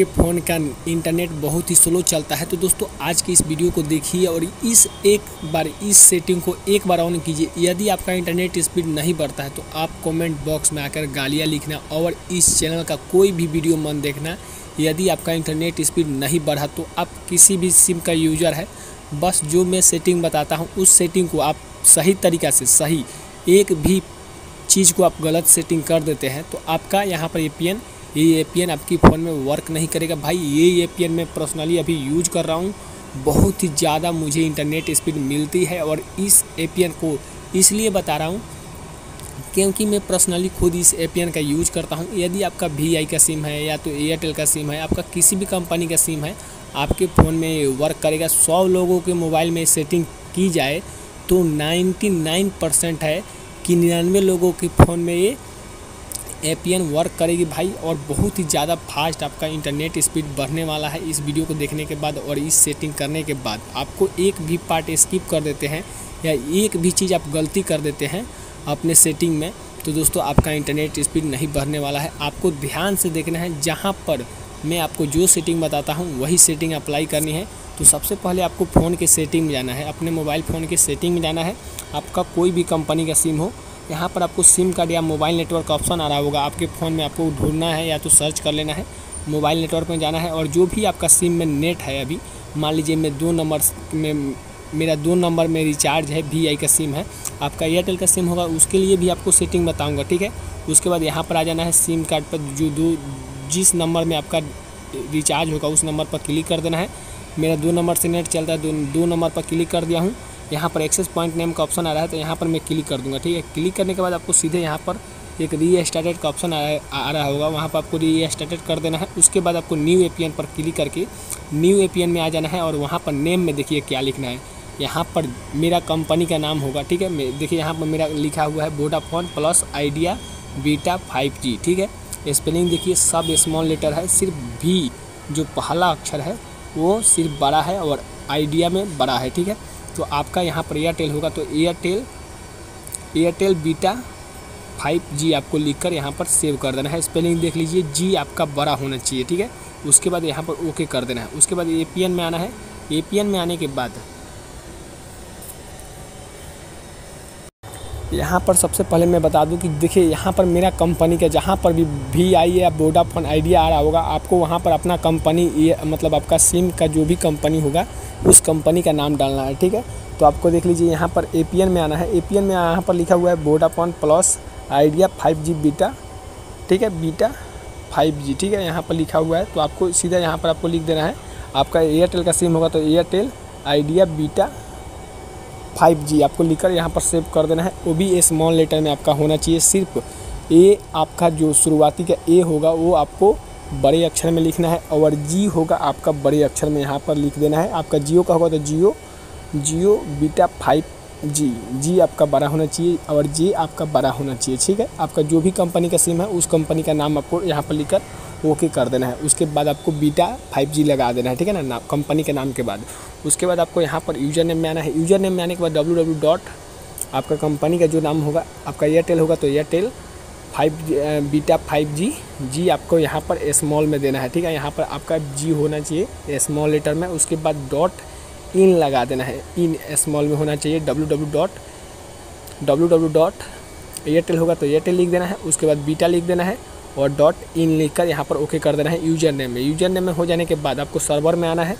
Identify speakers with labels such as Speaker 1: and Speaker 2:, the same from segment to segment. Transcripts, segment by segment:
Speaker 1: आपके फ़ोन का इंटरनेट बहुत ही स्लो चलता है। तो दोस्तों, आज की इस वीडियो को देखिए और इस एक बार, इस सेटिंग को एक बार ऑन कीजिए। यदि आपका इंटरनेट स्पीड नहीं बढ़ता है तो आप कमेंट बॉक्स में आकर गालियाँ लिखना और इस चैनल का कोई भी वीडियो मन देखना। यदि आपका इंटरनेट स्पीड नहीं बढ़ा तो आप किसी भी सिम का यूज़र है। बस जो मैं सेटिंग बताता हूँ, उस सेटिंग को आप सही तरीक़ा से, सही एक भी चीज़ को आप गलत सेटिंग कर देते हैं तो आपका यहाँ पर ए ये एपीएन आपकी फ़ोन में वर्क नहीं करेगा। भाई, ये एपीएन मैं पर्सनली अभी यूज़ कर रहा हूँ। बहुत ही ज़्यादा मुझे इंटरनेट स्पीड मिलती है और इस एपीएन को इसलिए बता रहा हूँ क्योंकि मैं पर्सनली खुद इस एपीएन का यूज़ करता हूँ। यदि आपका वी का सिम है या तो एयरटेल का सिम है, आपका किसी भी कंपनी का सिम है, आपके फ़ोन में वर्क करेगा। सौ लोगों के मोबाइल में सेटिंग की जाए तो 99 परसेंट है कि निन्यानवे लोगों के फ़ोन में ये एपीएन वर्क करेगी भाई और बहुत ही ज़्यादा फास्ट आपका इंटरनेट स्पीड बढ़ने वाला है इस वीडियो को देखने के बाद और इस सेटिंग करने के बाद। आपको एक भी पार्ट स्किप कर देते हैं या एक भी चीज़ आप गलती कर देते हैं अपने सेटिंग में तो दोस्तों आपका इंटरनेट स्पीड नहीं बढ़ने वाला है। आपको ध्यान से देखना है जहाँ पर मैं आपको जो सेटिंग बताता हूँ, वही सेटिंग अप्लाई करनी है। तो सबसे पहले आपको फ़ोन के सेटिंग में जाना है, अपने मोबाइल फ़ोन के सेटिंग में जाना है। आपका कोई भी कंपनी का सिम हो यहाँ पर आपको सिम कार्ड या मोबाइल नेटवर्क का ऑप्शन आ रहा होगा। आपके फ़ोन में आपको ढूंढना है या तो सर्च कर लेना है, मोबाइल नेटवर्क में जाना है और जो भी आपका सिम में नेट है अभी, मान लीजिए मैं दो नंबर में, मेरा दो नंबर में रिचार्ज है वी आई का सिम है, आपका एयरटेल का सिम होगा, उसके लिए भी आपको सेटिंग बताऊँगा, ठीक है? उसके बाद यहाँ पर आ जाना है, सिम कार्ड पर जो दो, जिस नंबर में आपका रिचार्ज होगा, उस नंबर पर क्लिक कर देना है। मेरा दो नंबर से नेट चलता है, दो दो नंबर पर क्लिक कर दिया हूँ। यहाँ पर एक्सेस पॉइंट नेम का ऑप्शन आ रहा है तो यहाँ पर मैं क्लिक कर दूँगा, ठीक है? क्लिक करने के बाद आपको सीधे यहाँ पर एक री का ऑप्शन आ रहा होगा। वहाँ पर आपको री कर देना है। उसके बाद आपको न्यू एपीएन पर क्लिक करके न्यू एपीएन में आ जाना है और वहाँ पर नेम में देखिए क्या लिखना है। यहाँ पर मेरा कंपनी का नाम होगा, ठीक है? देखिए यहाँ पर मेरा लिखा हुआ है Vodafone plus Idea beta five G ठीक है? स्पेलिंग देखिए सब स्मॉल लेटर है, सिर्फ़ भी जो पहला अक्षर है, वो सिर्फ़ बड़ा है और आइडिया में बड़ा है, ठीक है? तो आपका यहाँ पर एयरटेल होगा तो Airtel Airtel beta five G आपको लिखकर यहाँ पर सेव कर देना है। स्पेलिंग देख लीजिए जी आपका बड़ा होना चाहिए, ठीक है? उसके बाद यहाँ पर ओके कर देना है। उसके बाद एपीएन में आना है। एपीएन में आने के बाद यहाँ पर सबसे पहले मैं बता दूँ कि देखिए, यहाँ पर मेरा कंपनी का जहाँ पर भी वी आई या वोडाफोन आइडिया आ रहा होगा, आपको वहाँ पर अपना कंपनी मतलब आपका सिम का जो भी कंपनी होगा, उस कंपनी का नाम डालना है, ठीक है? तो आपको देख लीजिए, यहाँ पर एपीएन में आना है। एपीएन में यहाँ पर लिखा हुआ है Vodafone plus Idea five G beta ठीक है? बीटा फाइव जी ठीक है? यहाँ पर लिखा हुआ है तो आपको सीधा यहाँ पर आपको लिख देना है। आपका एयरटेल का सिम होगा तो Airtel Idea beta five G आपको लिखकर यहाँ पर सेव कर देना है। वो भी स्मॉल लेटर में आपका होना चाहिए। सिर्फ़ ए आपका जो शुरुआती का ए होगा, वो आपको बड़े अक्षर में लिखना है और जी होगा आपका बड़े अक्षर में यहाँ पर लिख देना है। आपका जियो का होगा तो Jio Jio beta five G जी आपका बड़ा होना चाहिए और जी आपका बड़ा होना चाहिए, ठीक है? आपका जो भी कंपनी का सिम है, उस कंपनी का नाम आपको यहाँ पर लिखकर ओके कर देना है। उसके बाद आपको बीटा फाइव जी लगा देना है ठीक है ना, ना कंपनी के नाम के बाद। उसके बाद आपको यहाँ पर यूज़र नेम में आना है। यूज़र नेम में आने के बाद डब्ल्यू डब्ल्यू डॉट आपका कंपनी का जो नाम होगा आपका एयरटेल होगा तो Airtel five beta five G G आपको यहाँ पर स्मॉल में देना है ठीक है? यहाँ पर आपका जी होना चाहिए स्मॉल लेटर में। उसके बाद डॉट इन लगा देना है। इन स्मॉल में होना चाहिए W W dot W W dot Airtel होगा तो एयरटेल लिख देना है। उसके बाद बीटा लिख देना है। और डॉट इन लिखकर यहाँ पर ओके कर देना है यूज़र नेम में। यूज़र नेम में हो जाने के बाद आपको सर्वर में आना है।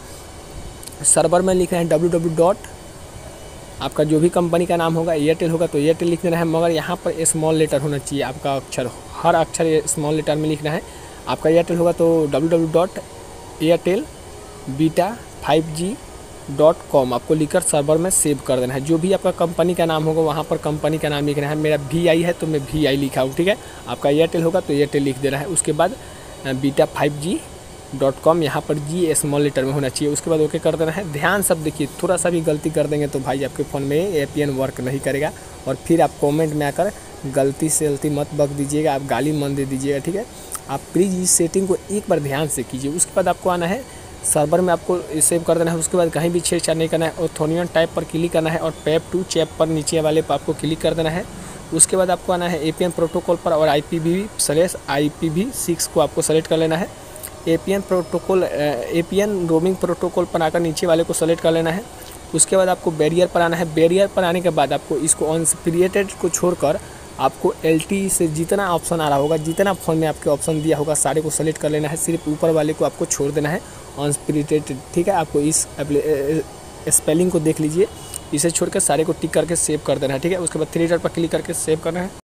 Speaker 1: सर्वर में लिखना है डब्ल्यू डब्ल्यू डॉट आपका जो भी कंपनी का नाम होगा एयरटेल होगा तो एयरटेल लिख देना है, मगर यहाँ पर स्मॉल लेटर होना चाहिए, आपका अक्षर, हर अक्षर स्मॉल लेटर में लिखना है। आपका एयरटेल होगा तो W W dot Airtel beta five G dot com आपको लिखकर सर्वर में सेव कर देना है। जो भी आपका कंपनी का नाम होगा, वहाँ पर कंपनी का नाम लिखना है। मेरा वी आई है तो मैं वी आई लिखा हूँ, ठीक है? आपका एयरटेल होगा तो एयरटेल लिख देना है। उसके बाद beta five G dot com यहाँ पर जी स्मॉल लेटर में होना चाहिए। उसके बाद ओके कर देना है। ध्यान सब देखिए, थोड़ा सा भी गलती कर देंगे तो भाई आपके फ़ोन में ए पी एन वर्क नहीं करेगा। और फिर आप कॉमेंट में आकर गलती से गलती मत बक दीजिएगा, आप गाली मन दे दीजिएगा, ठीक है? आप प्लीज़ इस सेटिंग को एक बार ध्यान से कीजिए। उसके बाद आपको आना है सर्वर में आपको सेव कर देना है, उसके बाद कहीं भी छेड़छाड़ नहीं करना है और थोनियन टाइप पर क्लिक करना है और पैप टू चैप पर नीचे वाले पर आपको क्लिक कर देना है। उसके बाद आपको आना है एपीएन प्रोटोकॉल पर और I P V slash I P six को आपको सेलेक्ट कर लेना है। A P protocol A P N roaming protocol पर आकर नीचे वाले को सेलेक्ट कर लेना है। उसके बाद आपको बैरियर पर आना है। बैरियर पर आने के बाद आपको इसको ऑनस्प्रिएटेड को छोड़कर आपको एल से जितना ऑप्शन आ रहा होगा, जितना फ़ोन में आपके ऑप्शन दिया होगा, सारे को सेलेक्ट कर लेना है। सिर्फ़ ऊपर वाले को आपको छोड़ देना है। ऑनस्प्रिएटेड ठीक है? आपको इस स्पेलिंग को देख लीजिए। इसे छोड़कर सारे को टिक करके सेव कर देना है, ठीक है? उसके बाद थ्री डॉट पर क्लिक करके सेव करना है।